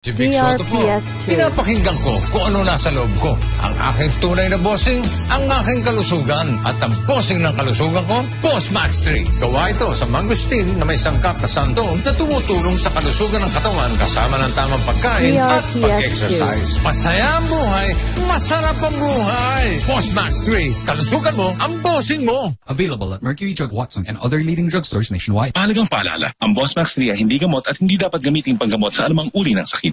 Si Vic Soto po, pinapakinggan ko kung ano nasa loob ko. Ang aking tunay na bossing, ang aking kalusugan. At ang bossing ng kalusugan ko, Boss Max 3. Gawa ito sa mangustin na may sangkap na sandoon na tumutulong sa kalusugan ng katawan kasama ng tamang pagkain at DRPS2. pag-exercise. Masaya ang buhay, masarap ang buhay. Boss Max 3, kalusugan mo, ang bossing mo. Available at Mercury Drug Watson and other leading drugstores nationwide. Mahalagang paalala, ang Boss Max 3 ay hindi gamot at hindi dapat gamitin panggamot sa anumang uri ng sakit.